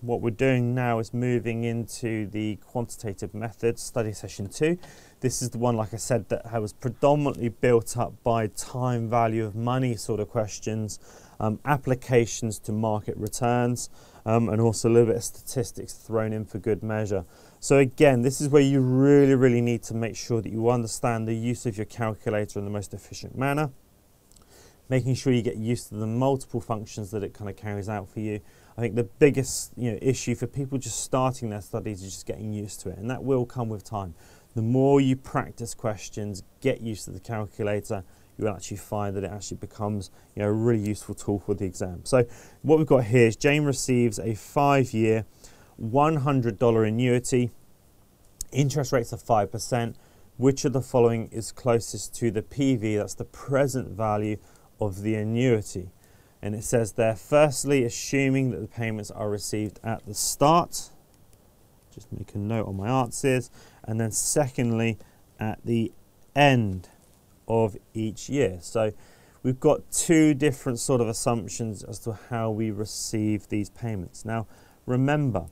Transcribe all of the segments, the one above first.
What we're doing now is moving into the quantitative methods study session two. This is the one, like I said, that was predominantly built up by time value of money sort of questions, um, applications to market returns, um, and also a little bit of statistics thrown in for good measure. So again, this is where you really, really need to make sure that you understand the use of your calculator in the most efficient manner, making sure you get used to the multiple functions that it kind of carries out for you I think the biggest you know, issue for people just starting their studies is just getting used to it, and that will come with time. The more you practice questions, get used to the calculator, you will actually find that it actually becomes you know, a really useful tool for the exam. So what we've got here is Jane receives a five-year, $100 annuity, interest rates are 5%. Which of the following is closest to the PV, that's the present value of the annuity? And it says there, firstly, assuming that the payments are received at the start, just make a note on my answers, and then secondly, at the end of each year. So we've got two different sort of assumptions as to how we receive these payments. Now, remember,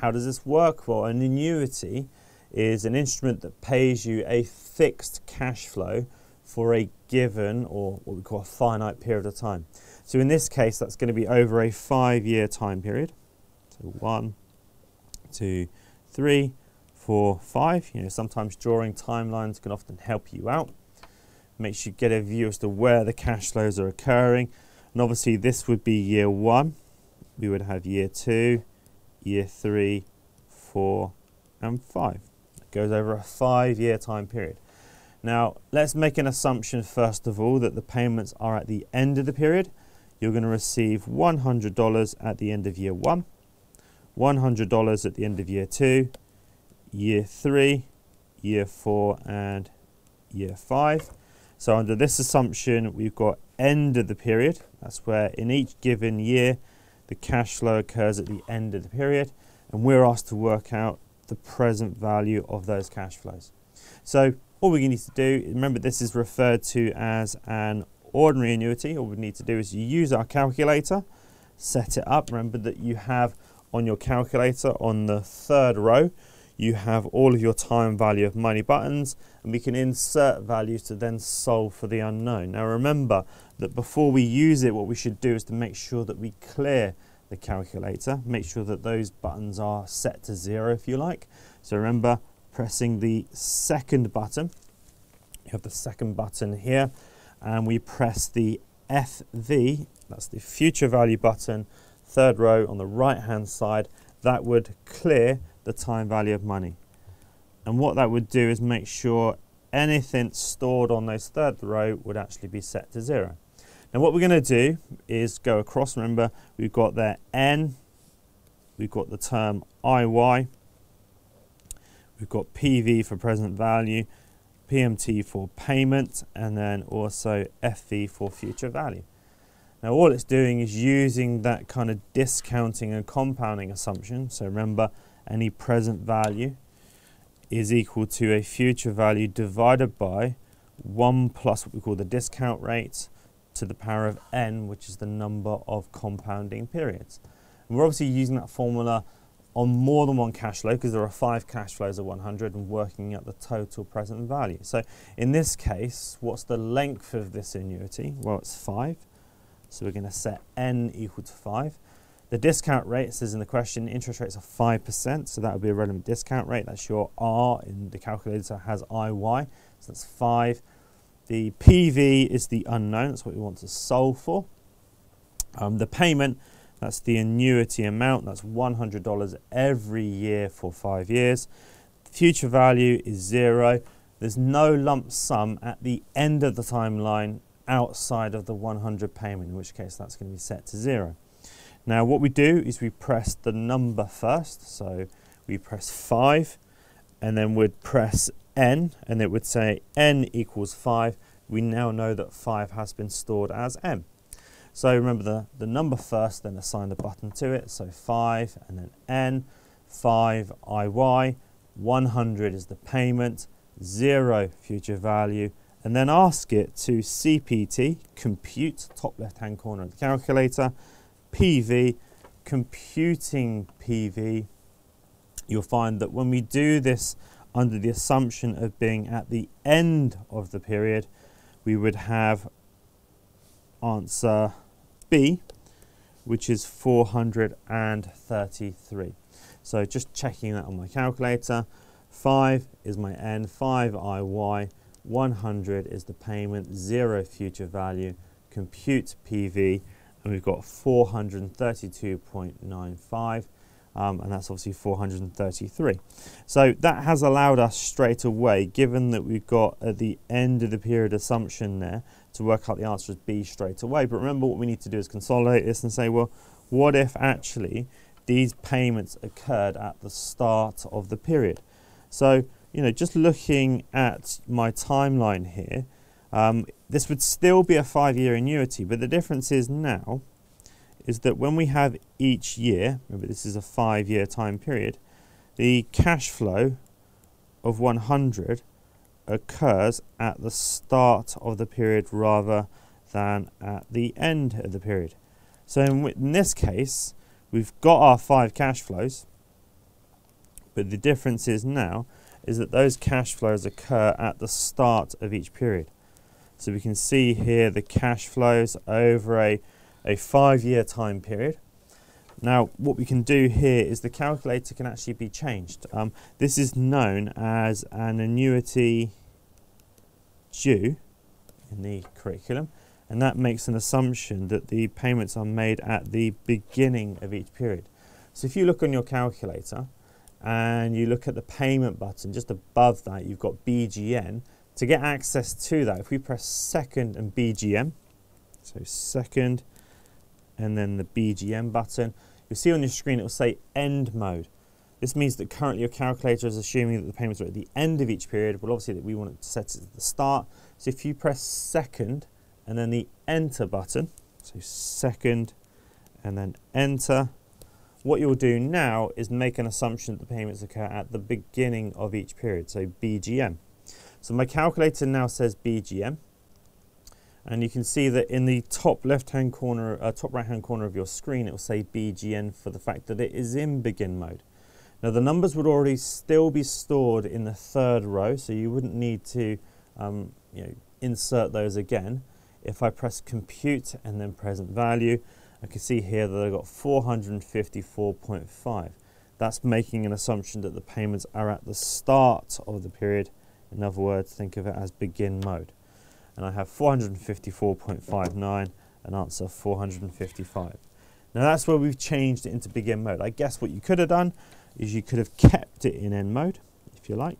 how does this work? Well, an annuity is an instrument that pays you a fixed cash flow for a given or what we call a finite period of time. So in this case, that's going to be over a five-year time period. So one, two, three, four, five. You know, sometimes drawing timelines can often help you out. Makes you get a view as to where the cash flows are occurring. And obviously this would be year one. We would have year two, year three, four, and five. It goes over a five-year time period. Now, let's make an assumption first of all that the payments are at the end of the period you're going to receive $100 at the end of year one, $100 at the end of year two, year three, year four, and year five. So under this assumption, we've got end of the period. That's where in each given year, the cash flow occurs at the end of the period. And we're asked to work out the present value of those cash flows. So all we need to do, remember this is referred to as an ordinary annuity, all we need to do is use our calculator, set it up. Remember that you have on your calculator on the third row, you have all of your time value of money buttons and we can insert values to then solve for the unknown. Now remember that before we use it, what we should do is to make sure that we clear the calculator, make sure that those buttons are set to zero if you like. So remember pressing the second button, you have the second button here, and we press the FV, that's the future value button, third row on the right hand side, that would clear the time value of money. And what that would do is make sure anything stored on those third row would actually be set to zero. Now what we're going to do is go across, remember we've got there N, we've got the term IY, we've got PV for present value, PMT for payment, and then also FV for future value. Now all it's doing is using that kind of discounting and compounding assumption. So remember, any present value is equal to a future value divided by 1 plus what we call the discount rate to the power of n, which is the number of compounding periods. And we're obviously using that formula on more than one cash flow because there are five cash flows of 100 and working out the total present value. So in this case, what's the length of this annuity? Well, it's 5. So we're going to set n equal to 5. The discount rate says in the question interest rates are 5%, so that would be a relevant discount rate. That's your R in the calculator has IY, so that's 5. The PV is the unknown, that's what we want to solve for. Um, the payment that's the annuity amount. That's $100 every year for five years. Future value is zero. There's no lump sum at the end of the timeline outside of the 100 payment, in which case that's going to be set to zero. Now what we do is we press the number first. So we press 5 and then we'd press n and it would say n equals 5. We now know that 5 has been stored as m. So remember the, the number first, then assign the button to it. So 5 and then N, 5 IY, 100 is the payment, 0 future value, and then ask it to CPT, compute, top left hand corner of the calculator, PV, computing PV, you'll find that when we do this under the assumption of being at the end of the period, we would have answer B, which is 433. So just checking that on my calculator. 5 is my N, 5 IY, 100 is the payment, 0 future value, compute PV, and we've got 432.95 um, and that's obviously 433. So that has allowed us straight away, given that we've got at the end of the period assumption there, to work out the answer as B straight away. But remember what we need to do is consolidate this and say, well, what if actually these payments occurred at the start of the period? So, you know, just looking at my timeline here, um, this would still be a five-year annuity, but the difference is now is that when we have each year, remember this is a five-year time period, the cash flow of 100 occurs at the start of the period rather than at the end of the period. So in, in this case, we've got our five cash flows, but the difference is now is that those cash flows occur at the start of each period. So we can see here the cash flows over a, a five year time period. Now what we can do here is the calculator can actually be changed. Um, this is known as an annuity due in the curriculum and that makes an assumption that the payments are made at the beginning of each period. So if you look on your calculator and you look at the payment button just above that you've got BGN to get access to that, if we press second and BGN, so second and then the BGN button, you'll see on your screen it will say end mode. This means that currently your calculator is assuming that the payments are at the end of each period, but obviously that we want to set it at the start. So if you press second and then the enter button, so second and then enter, what you'll do now is make an assumption that the payments occur at the beginning of each period, so BGN. So my calculator now says BGN. And you can see that in the top left-hand corner, uh, top right-hand corner of your screen, it will say BGN for the fact that it is in begin mode. Now the numbers would already still be stored in the third row, so you wouldn't need to um, you know, insert those again. If I press compute and then present value, I can see here that I've got 454.5. That's making an assumption that the payments are at the start of the period in other words, think of it as begin mode. And I have 454.59 and answer 455. Now that's where we've changed it into begin mode. I guess what you could have done is you could have kept it in end mode, if you like.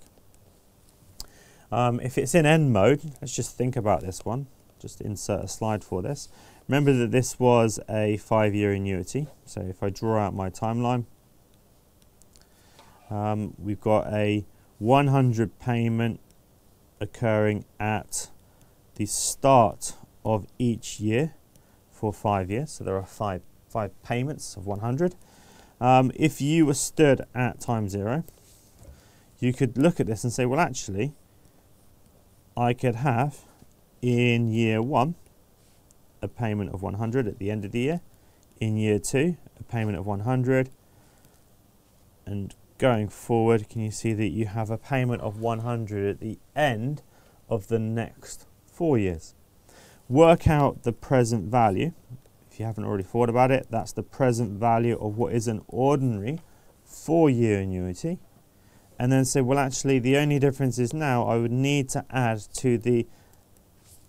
Um, if it's in end mode, let's just think about this one. Just insert a slide for this. Remember that this was a five-year annuity. So if I draw out my timeline, um, we've got a 100 payment occurring at the start of each year for five years. So there are five, five payments of 100. Um, if you were stood at time zero, you could look at this and say, well, actually, I could have in year one a payment of 100 at the end of the year, in year two, a payment of 100, and going forward, can you see that you have a payment of 100 at the end of the next four years? Work out the present value. You haven't already thought about it, that's the present value of what is an ordinary four-year annuity. And then say, well, actually, the only difference is now I would need to add to the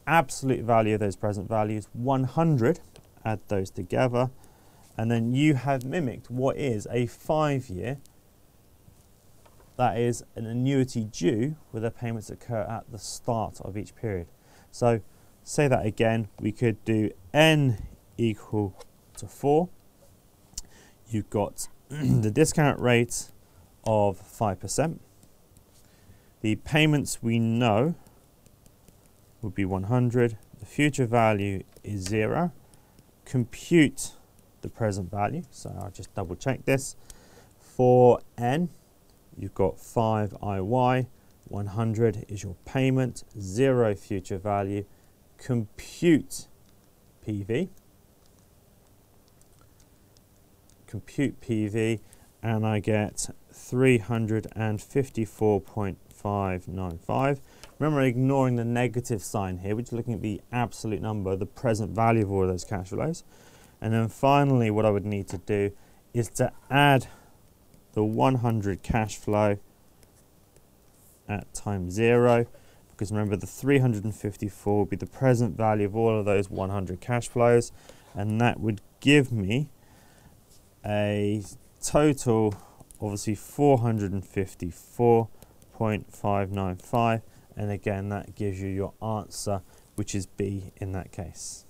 absolute value of those present values 100, add those together, and then you have mimicked what is a five-year that is an annuity due where the payments occur at the start of each period. So say that again, we could do n equal to 4. You've got the discount rate of 5%. The payments we know would be 100. The future value is 0. Compute the present value. So I'll just double check this. For n, you've got 5 IY, 100 is your payment, 0 future value, compute PV, compute PV and I get 354.595. Remember ignoring the negative sign here, we're just looking at the absolute number, the present value of all those cash flows. And then finally what I would need to do is to add the 100 cash flow at time zero because remember the 354 would be the present value of all of those 100 cash flows and that would give me a total obviously 454.595 and again that gives you your answer which is B in that case.